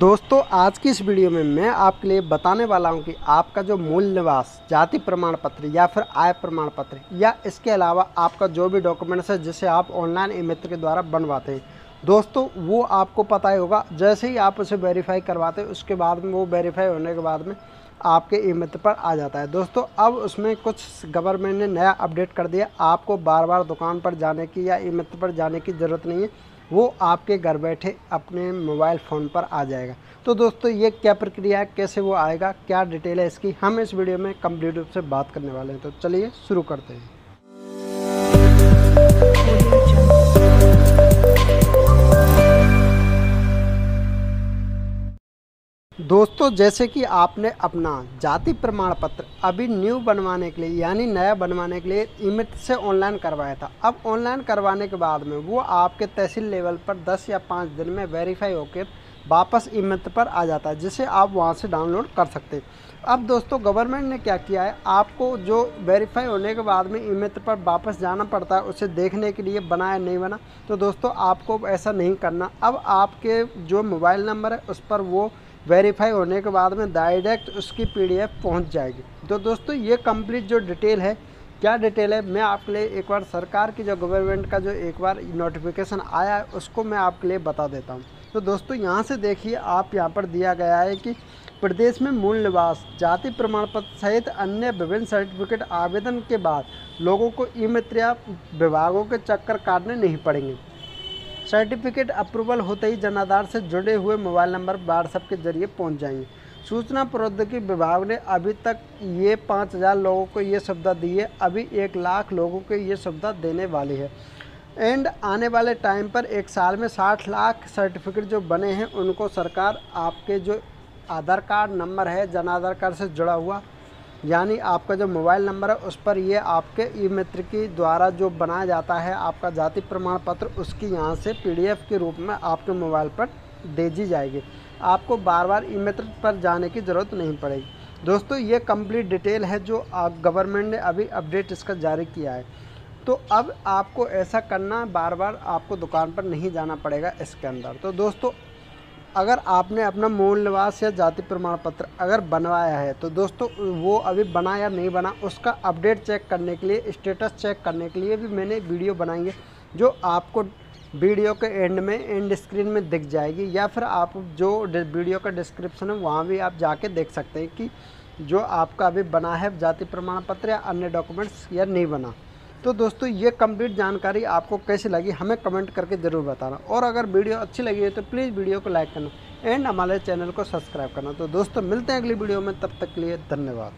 दोस्तों, आज की इस वीडियो में मैं आपके लिए बताने वाला हूँ कि आपका जो मूल निवास जाति प्रमाण पत्र या फिर आय प्रमाण पत्र या इसके अलावा आपका जो भी डॉक्यूमेंट्स है, जिसे आप ऑनलाइन ई मित्र के द्वारा बनवाते हैं। दोस्तों, वो आपको पता ही होगा, जैसे ही आप उसे वेरीफाई करवाते हैं, उसके बाद में, वो वेरीफाई होने के बाद में आपके ई मित्र पर आ जाता है। दोस्तों, अब उसमें कुछ गवर्नमेंट ने नया अपडेट कर दिया। आपको बार बार दुकान पर जाने की या ई मित्र पर जाने की ज़रूरत नहीं है। वो आपके घर बैठे अपने मोबाइल फ़ोन पर आ जाएगा। तो दोस्तों, ये क्या प्रक्रिया है? कैसे वो आएगा? क्या डिटेल है इसकी? हम इस वीडियो में कंप्लीट रूप से बात करने वाले हैं। तो चलिए शुरू करते हैं। दोस्तों, जैसे कि आपने अपना जाति प्रमाण पत्र अभी न्यू बनवाने के लिए, यानी नया बनवाने के लिए इमिट से ऑनलाइन करवाया था। अब ऑनलाइन करवाने के बाद में वो आपके तहसील लेवल पर 10 या 5 दिन में वेरीफाई होकर वापस इमित पर आ जाता है, जिसे आप वहाँ से डाउनलोड कर सकते हैं। अब दोस्तों गवर्नमेंट ने क्या किया है? आपको जो वेरीफाई होने के बाद में इमित पर वापस जाना पड़ता है, उसे देखने के लिए बनाया, नहीं बना तो दोस्तों, आपको ऐसा नहीं करना। अब आपके जो मोबाइल नंबर है, उस पर वो वेरीफाई होने के बाद में डायरेक्ट उसकी पीडीएफ पहुँच जाएगी। तो दोस्तों, ये कंप्लीट जो डिटेल है, क्या डिटेल है? मैं आपके लिए एक बार सरकार की जो गवर्नमेंट का जो एक बार नोटिफिकेशन आया है, उसको मैं आपके लिए बता देता हूँ। तो दोस्तों, यहाँ से देखिए, आप यहाँ पर दिया गया है कि प्रदेश में मूल निवास, जाति प्रमाण पत्र सहित अन्य विभिन्न सर्टिफिकेट आवेदन के बाद लोगों को ई मित्रिया विभागों के चक्कर काटने नहीं पड़ेंगे। सर्टिफिकेट अप्रूवल होते ही जनाधार से जुड़े हुए मोबाइल नंबर व्हाट्सएप के ज़रिए पहुँच जाएँगे। सूचना प्रौद्योगिकी विभाग ने अभी तक ये पाँच हज़ार लोगों को ये सुविधा दी है। अभी एक लाख लोगों को ये सुविधा देने वाली है। एंड आने वाले टाइम पर एक साल में साठ लाख सर्टिफिकेट जो बने हैं, उनको सरकार आपके जो आधार कार्ड नंबर है जन आधार कार्ड से जुड़ा हुआ यानी आपका जो मोबाइल नंबर है, उस पर ये आपके ई मित्र की द्वारा जो बनाया जाता है, आपका जाति प्रमाण पत्र, उसकी यहाँ से पीडीएफ के रूप में आपके मोबाइल पर दे दी जाएगी। आपको बार बार ई मित्र पर जाने की ज़रूरत नहीं पड़ेगी। दोस्तों, ये कंप्लीट डिटेल है जो गवर्नमेंट ने अभी अपडेट इसका जारी किया है। तो अब आपको ऐसा करना बार बार आपको दुकान पर नहीं जाना पड़ेगा इसके अंदर। तो दोस्तों अगर आपने अपना मूल निवास या जाति प्रमाण पत्र अगर बनवाया है तो दोस्तों वो अभी बना या नहीं बना, उसका अपडेट चेक करने के लिए, स्टेटस चेक करने के लिए भी मैंने वीडियो बनाई है जो आपको वीडियो के एंड में, एंड स्क्रीन में दिख जाएगी, या फिर आप जो वीडियो का डिस्क्रिप्शन है, वहाँ भी आप जाके देख सकते हैं कि जो आपका अभी बना है जाति प्रमाण पत्र या अन्य डॉक्यूमेंट्स या नहीं बना। तो दोस्तों, ये कंप्लीट जानकारी आपको कैसी लगी, हमें कमेंट करके ज़रूर बताना। और अगर वीडियो अच्छी लगी है तो प्लीज़ वीडियो को लाइक करना। एंड हमारे चैनल को सब्सक्राइब करना। तो दोस्तों, मिलते हैं अगली वीडियो में, तब तक के लिए धन्यवाद।